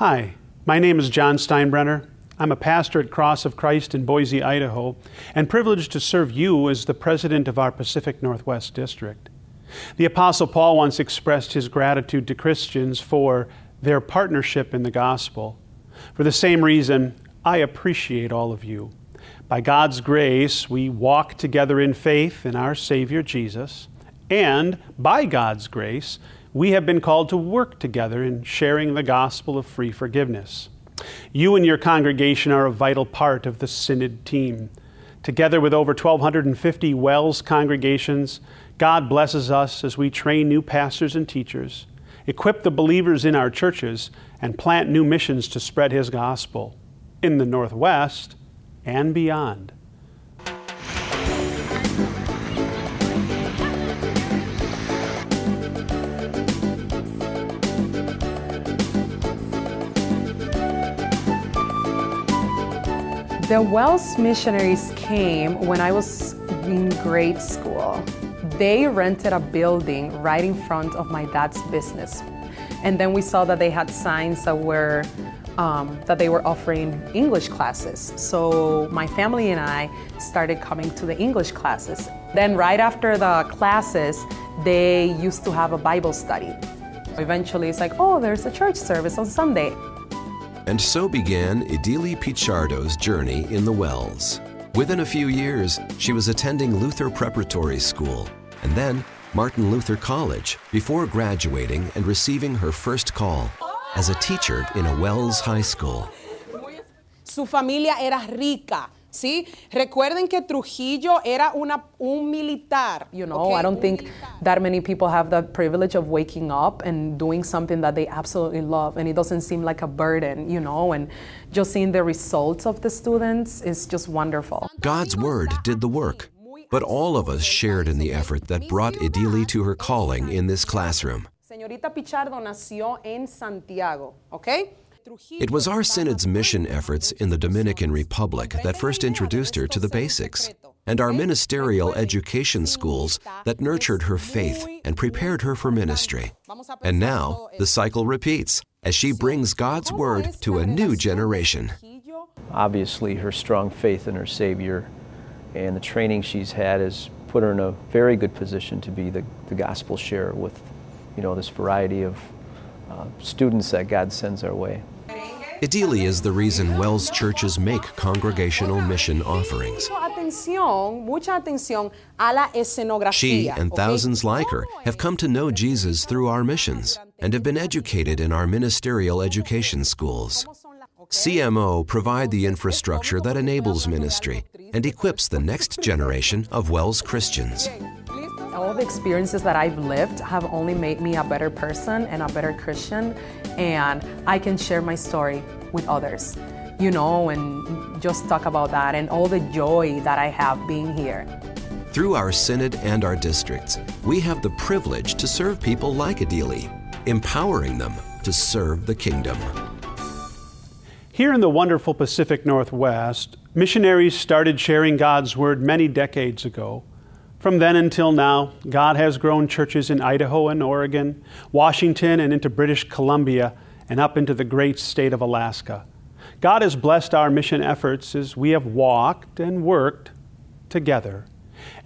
Hi, my name is John Steinbrenner. I'm a pastor at Cross of Christ in Boise, Idaho, and privileged to serve you as the president of our Pacific Northwest District. The Apostle Paul once expressed his gratitude to Christians for their partnership in the gospel. For the same reason, I appreciate all of you. By God's grace, we walk together in faith in our Savior Jesus, and by God's grace, we have been called to work together in sharing the gospel of free forgiveness. You and your congregation are a vital part of the Synod team. Together with over 1,250 WELS congregations, God blesses us as we train new pastors and teachers, equip the believers in our churches, and plant new missions to spread His gospel in the Northwest and beyond. The WELS missionaries came when I was in grade school. They rented a building right in front of my dad's business. And then we saw that they had signs that were um, that they were offering English classes. So my family and I started coming to the English classes. Then right after the classes, they used to have a Bible study. Eventually it's like, oh, there's a church service on Sunday. And so began Idili Pichardo's journey in the WELS. Within a few years, she was attending Luther Preparatory School and then Martin Luther College before graduating and receiving her first call as a teacher in a WELS high school. Su familia era rica. ¿Sí? Recuerden que Trujillo era una, un militar. You know, okay? I don't think that many people have the privilege of waking up and doing something that they absolutely love, and it doesn't seem like a burden, you know, and just seeing the results of the students is just wonderful. God's Word did the work, but all of us shared in the effort that brought Idili to her calling in this classroom. Señorita Pichardo nació en Santiago, okay? It was our synod's mission efforts in the Dominican Republic that first introduced her to the basics, and our ministerial education schools that nurtured her faith and prepared her for ministry. And now the cycle repeats as she brings God's Word to a new generation. Obviously, her strong faith in her Savior and the training she's had has put her in a very good position to be the, the gospel sharer with you know, this variety of uh, students that God sends our way. Idili is the reason WELS churches make congregational mission offerings. She and thousands like her have come to know Jesus through our missions and have been educated in our ministerial education schools. CMO provide the infrastructure that enables ministry and equips the next generation of WELS Christians. All the experiences that I've lived have only made me a better person and a better Christian, and I can share my story with others, you know, and just talk about that and all the joy that I have being here. Through our synod and our districts, we have the privilege to serve people like Idili, empowering them to serve the kingdom. Here in the wonderful Pacific Northwest, missionaries started sharing God's Word many decades ago. From then until now, God has grown churches in Idaho and Oregon, Washington, and into British Columbia, and up into the great state of Alaska. God has blessed our mission efforts as we have walked and worked together.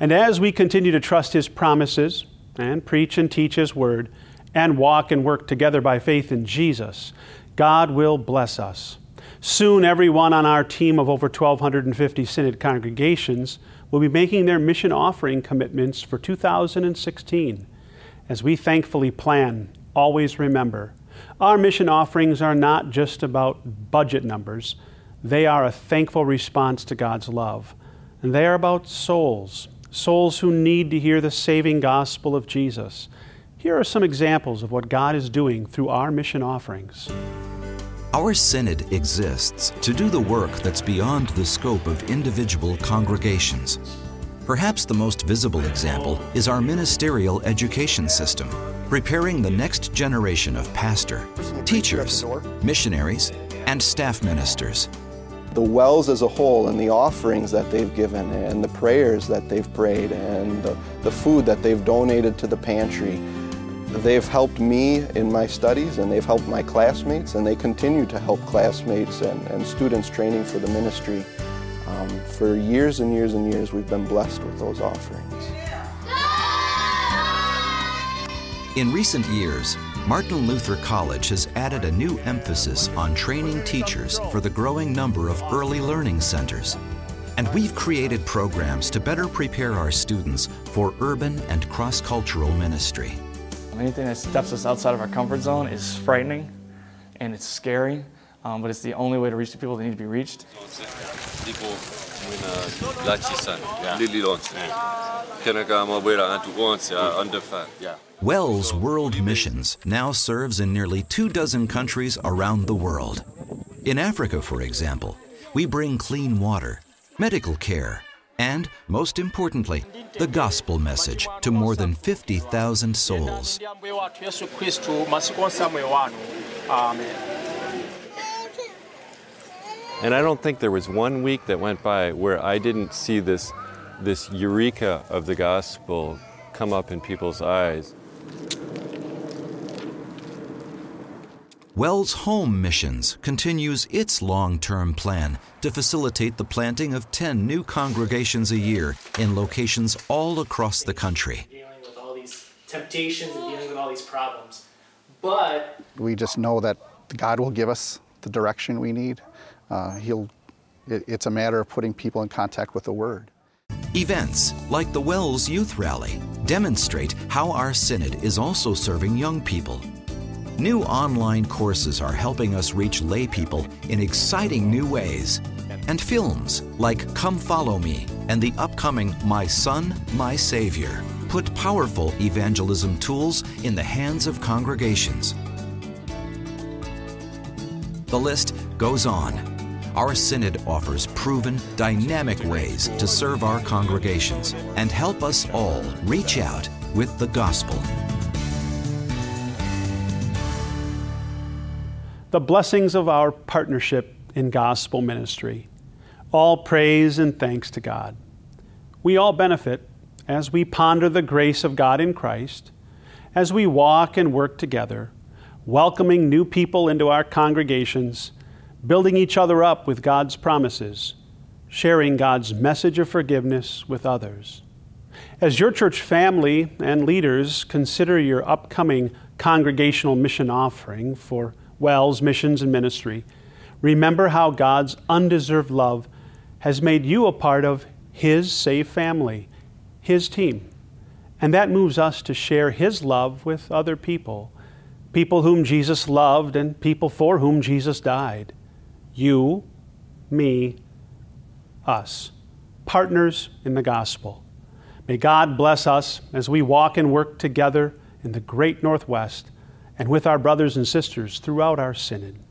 And as we continue to trust His promises and preach and teach His word and walk and work together by faith in Jesus, God will bless us. Soon, everyone on our team of over 1,250 Synod congregations will be making their mission offering commitments for 2016. As we thankfully plan, always remember our mission offerings are not just about budget numbers, they are a thankful response to God's love. And they are about souls, souls who need to hear the saving gospel of Jesus. Here are some examples of what God is doing through our mission offerings. Our synod exists to do the work that's beyond the scope of individual congregations. Perhaps the most visible example is our ministerial education system, preparing the next generation of pastor, teachers, missionaries, and staff ministers. The WELS as a whole and the offerings that they've given and the prayers that they've prayed and the, the food that they've donated to the pantry they've helped me in my studies and they've helped my classmates and they continue to help classmates and, and students training for the ministry. Um, for years and years and years, we've been blessed with those offerings. In recent years, Martin Luther College has added a new emphasis on training teachers for the growing number of early learning centers. And we've created programs to better prepare our students for urban and cross-cultural ministry. Anything that steps us outside of our comfort zone is frightening and it's scary, um, but it's the only way to reach the people that need to be reached. WELS World Missions now serves in nearly two dozen countries around the world. In Africa, for example, we bring clean water, medical care, and, most importantly, the gospel message to more than 50,000 souls. And I don't think there was one week that went by where I didn't see this, this eureka of the gospel come up in people's eyes. WELS Home Missions continues its long term plan to facilitate the planting of 10 new congregations a year in locations all across the country. Dealing with all these temptations and dealing with all these problems. But we just know that God will give us the direction we need. Uh, he'll, it, it's a matter of putting people in contact with the Word. Events like the WELS Youth Rally demonstrate how our synod is also serving young people. New online courses are helping us reach lay people in exciting new ways. And films like Come Follow Me and the upcoming My Son, My Savior put powerful evangelism tools in the hands of congregations. The list goes on. Our synod offers proven, dynamic ways to serve our congregations and help us all reach out with the gospel. The blessings of our partnership in gospel ministry. All praise and thanks to God. We all benefit as we ponder the grace of God in Christ, as we walk and work together, welcoming new people into our congregations, building each other up with God's promises, sharing God's message of forgiveness with others. As your church family and leaders consider your upcoming congregational mission offering for WELS, missions, and ministry, remember how God's undeserved love has made you a part of His safe family, His team. And that moves us to share His love with other people, people whom Jesus loved and people for whom Jesus died. You, me, us, partners in the gospel. May God bless us as we walk and work together in the great Northwest and with our brothers and sisters throughout our synod.